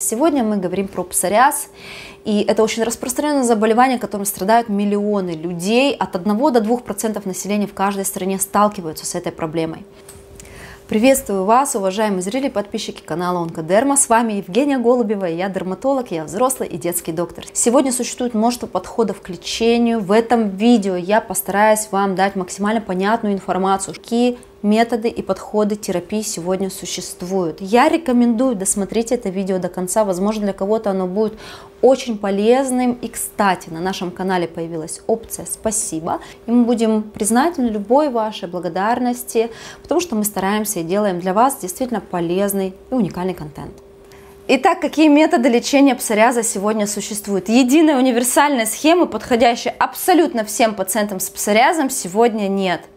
Сегодня мы говорим про псориаз, и это очень распространенное заболевание, которым страдают миллионы людей. От 1 до 2% населения в каждой стране сталкиваются с этой проблемой. Приветствую вас, уважаемые зрители и подписчики канала Онкодерма. С вами Евгения Голубева, я дерматолог, я взрослый и детский доктор. Сегодня существует множество подходов к лечению. В этом видео я постараюсь вам дать максимально понятную информацию, какие методы и подходы терапии сегодня существуют. Я рекомендую досмотреть это видео до конца, возможно для кого-то оно будет очень полезным. И, кстати, на нашем канале появилась опция «Спасибо», и мы будем признательны любой вашей благодарности, потому что мы стараемся и делаем для вас действительно полезный и уникальный контент. Итак, какие методы лечения псориаза сегодня существуют? Единой универсальной схемы, подходящей абсолютно всем пациентам с псориазом, сегодня нет –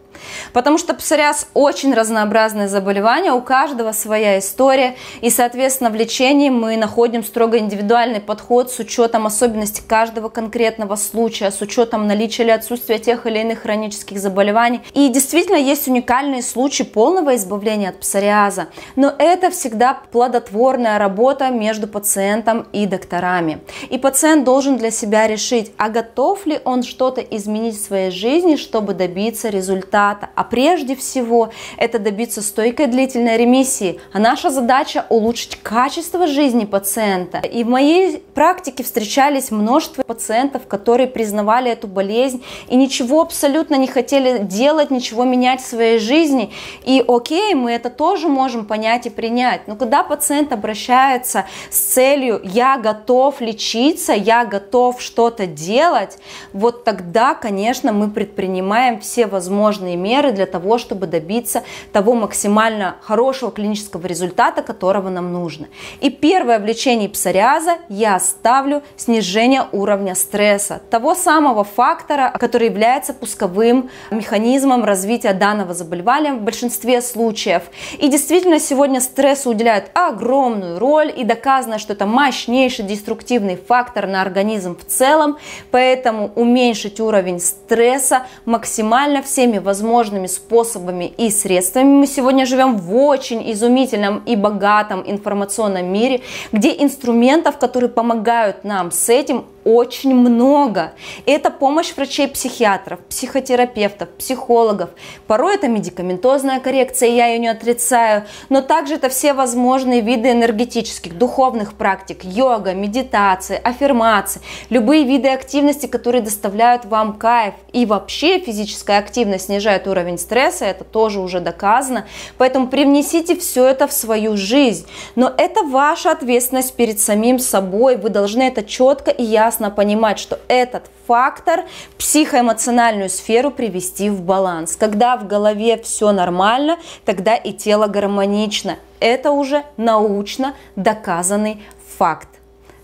Потому что псориаз очень разнообразное заболевание, у каждого своя история, и, соответственно, в лечении мы находим строго индивидуальный подход с учетом особенностей каждого конкретного случая, с учетом наличия или отсутствия тех или иных хронических заболеваний. И действительно есть уникальные случаи полного избавления от псориаза, но это всегда плодотворная работа между пациентом и докторами. И пациент должен для себя решить, а готов ли он что-то изменить в своей жизни, чтобы добиться результата результата, а прежде всего это добиться стойкой длительной ремиссии. А наша задача улучшить качество жизни пациента. И в моей практике встречались множество пациентов, которые признавали эту болезнь и ничего абсолютно не хотели делать, ничего менять в своей жизни. И окей, мы это тоже можем понять и принять. Но когда пациент обращается с целью «я готов лечиться», «я готов что-то делать», вот тогда, конечно, мы предпринимаем все возможные меры для того, чтобы добиться того максимально хорошего клинического результата, которого нам нужно. И первое в лечении псориаза я ставлю снижение уровня стресса, того самого фактора, который является пусковым механизмом развития данного заболевания в большинстве случаев. И действительно сегодня стрессу уделяют огромную роль и доказано, что это мощнейший деструктивный фактор на организм в целом, поэтому уменьшить уровень стресса максимально всеми возможными возможными способами и средствами. Мы сегодня живем в очень изумительном и богатом информационном мире, где инструментов, которые помогают нам с этим, очень много. Это помощь врачей-психиатров, психотерапевтов, психологов. Порой это медикаментозная коррекция, я ее не отрицаю, но также это все возможные виды энергетических, духовных практик, йога, медитация, аффирмации, любые виды активности, которые доставляют вам кайф. И вообще физическая активность снижает уровень стресса, это тоже уже доказано. Поэтому привнесите все это в свою жизнь. Но это ваша ответственность перед самим собой. Вы должны это четко и ясно ясно понимать, что этот фактор психоэмоциональную сферу привести в баланс. Когда в голове все нормально, тогда и тело гармонично. Это уже научно доказанный факт.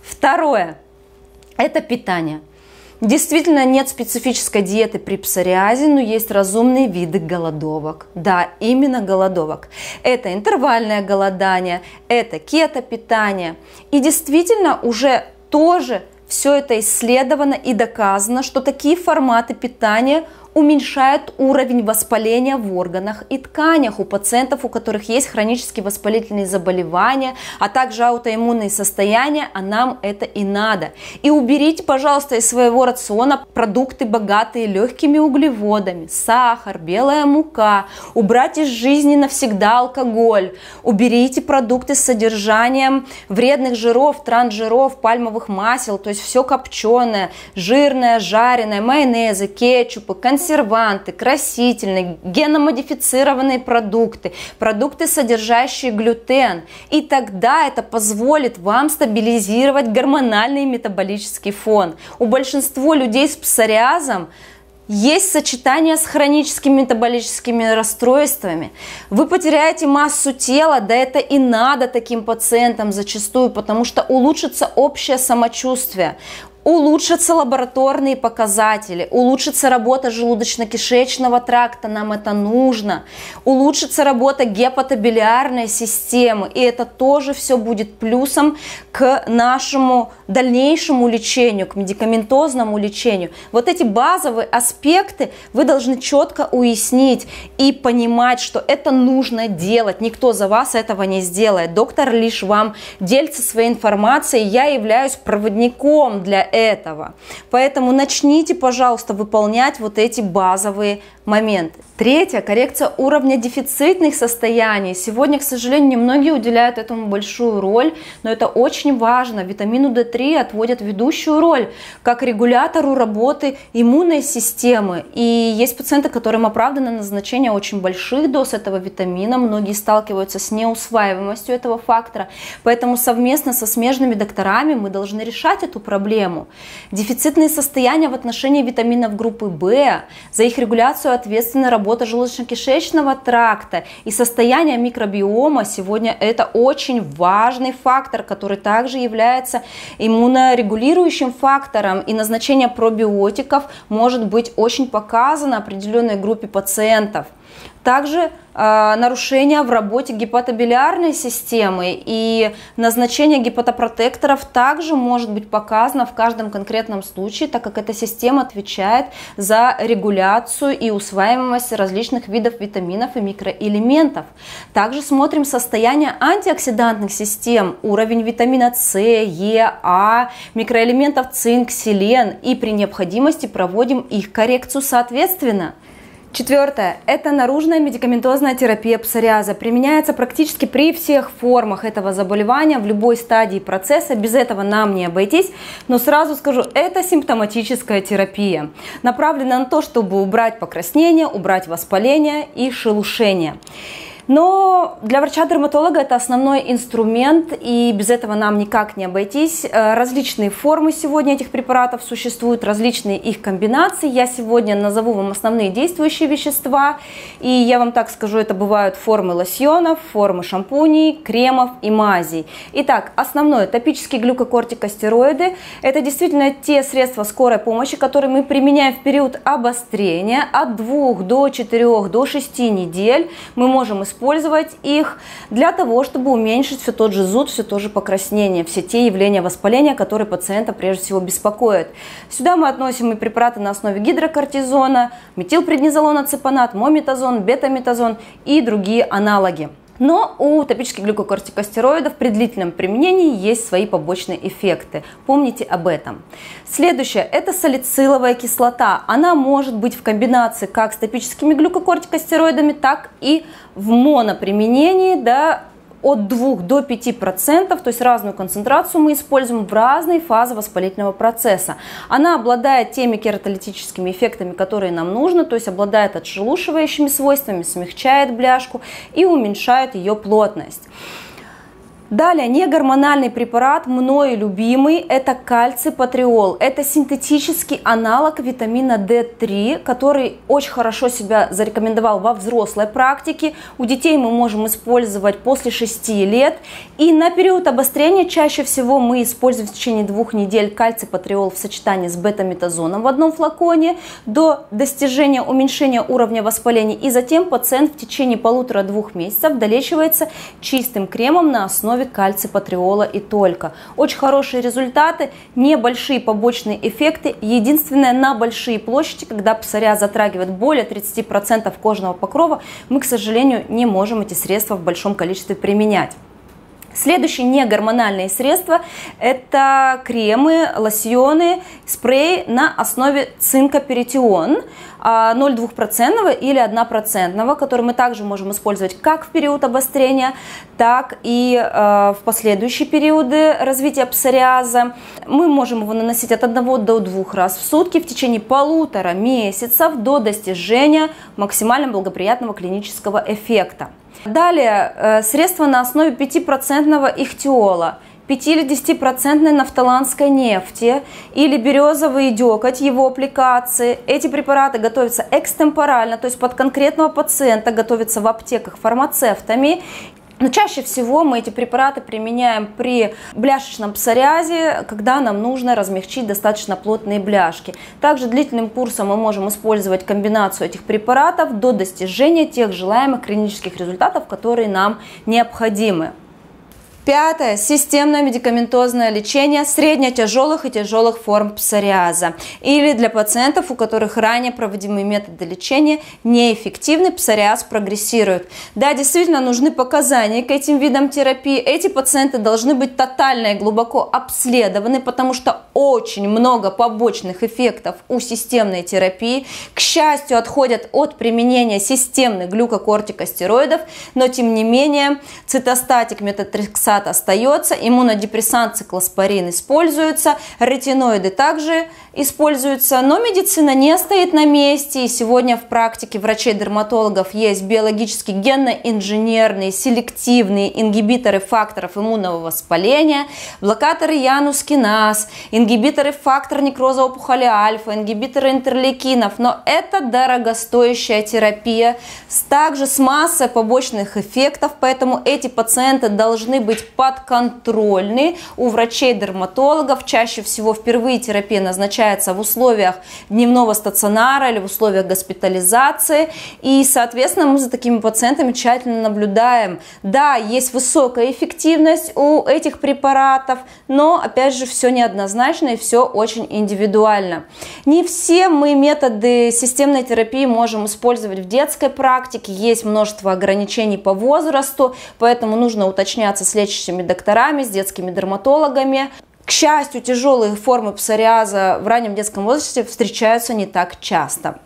Второе – это питание. Действительно нет специфической диеты при псориазе, но есть разумные виды голодовок. Да, именно голодовок. Это интервальное голодание, это кето-питание. И действительно уже тоже все это исследовано и доказано, что такие форматы питания уменьшает уровень воспаления в органах и тканях у пациентов, у которых есть хронические воспалительные заболевания, а также аутоиммунные состояния, а нам это и надо. И уберите, пожалуйста, из своего рациона продукты, богатые легкими углеводами, сахар, белая мука, убрать из жизни навсегда алкоголь, уберите продукты с содержанием вредных жиров, трансжиров, пальмовых масел, то есть все копченое, жирное, жареное, майонезы, кетчупы, консервы, консерванты, красительные, геномодифицированные продукты, продукты, содержащие глютен. И тогда это позволит вам стабилизировать гормональный и метаболический фон. У большинства людей с псориазом есть сочетание с хроническими метаболическими расстройствами. Вы потеряете массу тела, да это и надо таким пациентам зачастую, потому что улучшится общее самочувствие. Улучшатся лабораторные показатели, улучшится работа желудочно-кишечного тракта, нам это нужно, улучшится работа гепатобилиарной системы, и это тоже все будет плюсом к нашему дальнейшему лечению, к медикаментозному лечению. Вот эти базовые аспекты вы должны четко уяснить и понимать, что это нужно делать. Никто за вас этого не сделает. Доктор лишь вам делится своей информацией. Я являюсь проводником для этого. Поэтому начните, пожалуйста, выполнять вот эти базовые моменты. Третье, коррекция уровня дефицитных состояний. Сегодня, к сожалению, немногие уделяют этому большую роль, но это очень важно. Витамину D3 отводят ведущую роль как регулятору работы иммунной системы. И есть пациенты, которым оправдано назначение очень больших доз этого витамина. Многие сталкиваются с неусваиваемостью этого фактора. Поэтому совместно со смежными докторами мы должны решать эту проблему. Дефицитные состояния в отношении витаминов группы В, за их регуляцию ответственна работа желудочно-кишечного тракта и состояние микробиома. Сегодня это очень важный фактор, который также является иммунорегулирующим фактором. И назначение пробиотиков может быть очень показано определенной группе пациентов. Также э, нарушения в работе гепатобилиарной системы и назначение гепатопротекторов также может быть показано в каждом конкретном случае, так как эта система отвечает за регуляцию и усваиваемость различных видов витаминов и микроэлементов. Также смотрим состояние антиоксидантных систем, уровень витамина С, Е, А, микроэлементов цинк, селен и при необходимости проводим их коррекцию соответственно. Четвертое. Это наружная медикаментозная терапия псориаза. Применяется практически при всех формах этого заболевания, в любой стадии процесса. Без этого нам не обойтись. Но сразу скажу, это симптоматическая терапия. Направлена на то, чтобы убрать покраснение, убрать воспаление и шелушение. Но для врача-дерматолога это основной инструмент, и без этого нам никак не обойтись. Э, различные формы сегодня этих препаратов существуют, различные их комбинации. Я сегодня назову вам основные действующие вещества, и я вам так скажу, это бывают формы лосьонов, формы шампуней, кремов и мазей. Итак, основное, топические глюкокортикостероиды, это действительно те средства скорой помощи, которые мы применяем в период обострения от 2 до 4 до 6 недель. Мы можем использовать использовать их для того, чтобы уменьшить все тот же зуд, все то же покраснение, все те явления воспаления, которые пациента прежде всего беспокоят. Сюда мы относим и препараты на основе гидрокортизона, метилпреднизолона, цепанат, мометазон, бетаметазон и другие аналоги. Но у топических глюкокортикостероидов при длительном применении есть свои побочные эффекты. Помните об этом. Следующее – это салициловая кислота. Она может быть в комбинации как с топическими глюкокортикостероидами, так и в моноприменении, да, от 2 до 5 процентов, то есть разную концентрацию мы используем в разные фазы воспалительного процесса. Она обладает теми кератолитическими эффектами, которые нам нужны, то есть обладает отшелушивающими свойствами, смягчает бляшку и уменьшает ее плотность. Далее, негормональный препарат, мною любимый, это кальций патриол. Это синтетический аналог витамина D3, который очень хорошо себя зарекомендовал во взрослой практике. У детей мы можем использовать после 6 лет. И на период обострения чаще всего мы используем в течение двух недель кальций патриол в сочетании с бетаметазоном в одном флаконе до достижения уменьшения уровня воспаления. И затем пациент в течение полутора-двух месяцев долечивается чистым кремом на основе основе кальципатриола и только. Очень хорошие результаты, небольшие побочные эффекты. Единственное, на большие площади, когда псориаз затрагивает более 30% кожного покрова, мы, к сожалению, не можем эти средства в большом количестве применять. Следующие негормональные средства – это кремы, лосьоны, спреи на основе цинка перитион 0,2% а, или 1%, который мы также можем использовать как в период обострения, так и э, в последующие периоды развития псориаза. Мы можем его наносить от 1 до 2 раз в сутки в течение полутора месяцев до достижения максимально благоприятного клинического эффекта. Далее, э, средства на основе 5% ихтиола, 50% нафталанской нефти или березовый декоть, его аппликации. Эти препараты готовятся экстемпорально, то есть под конкретного пациента, готовятся в аптеках фармацевтами Но чаще всего мы эти препараты применяем при бляшечном псориазе, когда нам нужно размягчить достаточно плотные бляшки. Также длительным курсом мы можем использовать комбинацию этих препаратов до достижения тех желаемых клинических результатов, которые нам необходимы. Пятое. Системное медикаментозное лечение средне-тяжелых и тяжелых форм псориаза. Или для пациентов, у которых ранее проводимые методы лечения неэффективны, псориаз прогрессирует. Да, действительно нужны показания к этим видам терапии. Эти пациенты должны быть тотально и глубоко обследованы, потому что очень много побочных эффектов у системной терапии. К счастью, отходят от применения системных глюкокортикостероидов, но тем не менее цитостатик метатрексат препарат остается, иммунодепрессант циклоспорин используется, ретиноиды также используются, но медицина не стоит на месте, и сегодня в практике врачей-дерматологов есть биологически генно-инженерные, селективные ингибиторы факторов иммунного воспаления, блокаторы янускиназ, ингибиторы фактора некроза опухоли альфа, ингибиторы интерлейкинов, но это дорогостоящая терапия, также с массой побочных эффектов, поэтому эти пациенты должны быть подконтрольны у врачей-дерматологов. Чаще всего впервые терапия назначается в условиях дневного стационара или в условиях госпитализации. И, соответственно, мы за такими пациентами тщательно наблюдаем. Да, есть высокая эффективность у этих препаратов, но, опять же, все неоднозначно и все очень индивидуально. Не все мы методы системной терапии можем использовать в детской практике. Есть множество ограничений по возрасту, поэтому нужно уточняться с лечащим лечащими докторами, с детскими дерматологами. К счастью, тяжелые формы псориаза в раннем детском возрасте встречаются не так часто.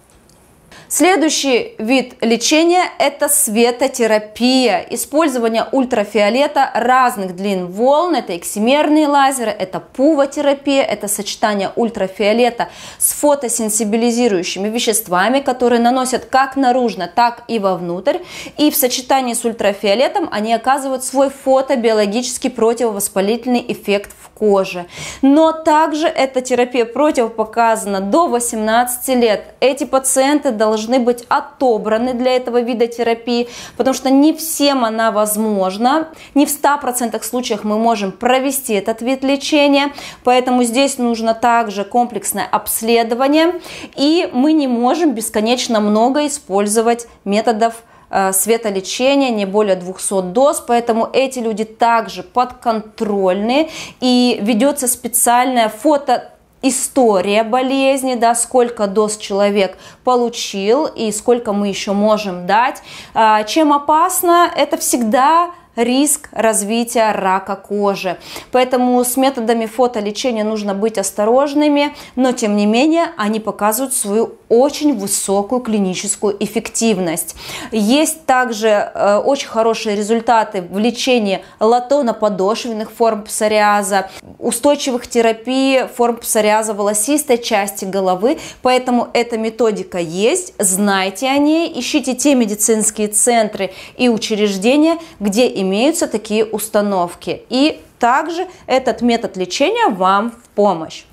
Следующий вид лечения – это светотерапия. Использование ультрафиолета разных длин волн. Это эксимерные лазеры, это пувотерапия, это сочетание ультрафиолета с фотосенсибилизирующими веществами, которые наносят как наружно, так и вовнутрь. И в сочетании с ультрафиолетом они оказывают свой фотобиологический противовоспалительный эффект в коже. Но также эта терапия противопоказана до 18 лет. Эти пациенты должны быть отобраны для этого вида терапии, потому что не всем она возможна. Не в 100% случаях мы можем провести этот вид лечения, поэтому здесь нужно также комплексное обследование, и мы не можем бесконечно много использовать методов Э, светолечения, не более 200 доз, поэтому эти люди также подконтрольны и ведется специальная фото история болезни, да, сколько доз человек получил и сколько мы еще можем дать. А, чем опасно, это всегда риск развития рака кожи. Поэтому с методами фотолечения нужно быть осторожными, но тем не менее они показывают свою очень высокую клиническую эффективность. Есть также э, очень хорошие результаты в лечении латоноподошвенных форм псориаза, устойчивых терапий форм псориаза волосистой части головы, поэтому эта методика есть, знайте о ней, ищите те медицинские центры и учреждения, где имеются такие установки. И также этот метод лечения вам в помощь.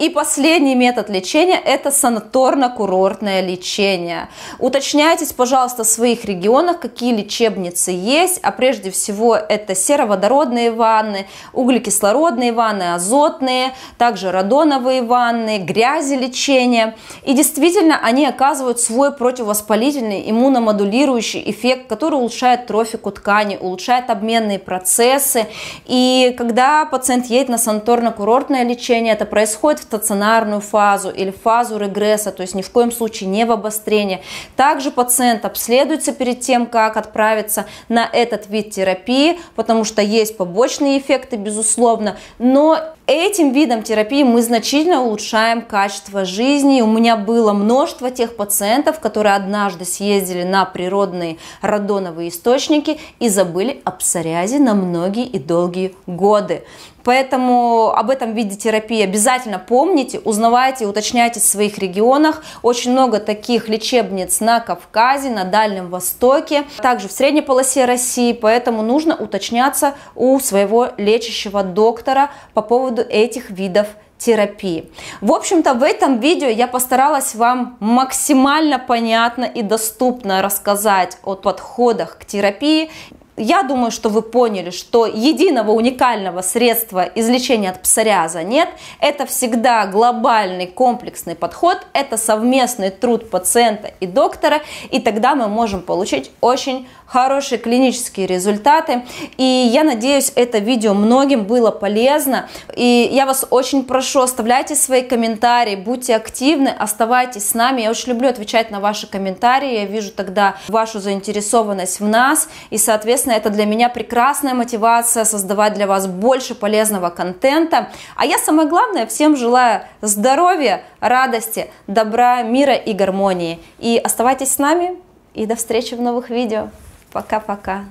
И последний метод лечения – это санаторно-курортное лечение. Уточняйтесь, пожалуйста, в своих регионах, какие лечебницы есть, а прежде всего это сероводородные ванны, углекислородные ванны, азотные, также радоновые ванны, грязи лечения. И действительно, они оказывают свой противовоспалительный, иммуномодулирующий эффект, который улучшает трофику ткани, улучшает обменные процессы. И когда пациент едет на санаторно-курортное лечение, это происходит в стационарную фазу или фазу регресса, то есть ни в коем случае не в обострение. Также пациент обследуется перед тем, как отправиться на этот вид терапии, потому что есть побочные эффекты, безусловно, но этим видом терапии мы значительно улучшаем качество жизни. У меня было множество тех пациентов, которые однажды съездили на природные радоновые источники и забыли о псориазе на многие и долгие годы. Поэтому об этом виде терапии обязательно помните, узнавайте, уточняйте в своих регионах. Очень много таких лечебниц на Кавказе, на Дальнем Востоке, также в средней полосе России, поэтому нужно уточняться у своего лечащего доктора по поводу этих видов терапии. В общем-то, в этом видео я постаралась вам максимально понятно и доступно рассказать о подходах к терапии, я думаю, что вы поняли, что единого уникального средства излечения от псориаза нет. Это всегда глобальный комплексный подход, это совместный труд пациента и доктора, и тогда мы можем получить очень хорошие клинические результаты. И я надеюсь, это видео многим было полезно. И я вас очень прошу, оставляйте свои комментарии, будьте активны, оставайтесь с нами. Я очень люблю отвечать на ваши комментарии. Я вижу тогда вашу заинтересованность в нас. И, соответственно, это для меня прекрасная мотивация создавать для вас больше полезного контента. А я самое главное всем желаю здоровья, радости, добра, мира и гармонии. И оставайтесь с нами. И до встречи в новых видео. Пока-пока.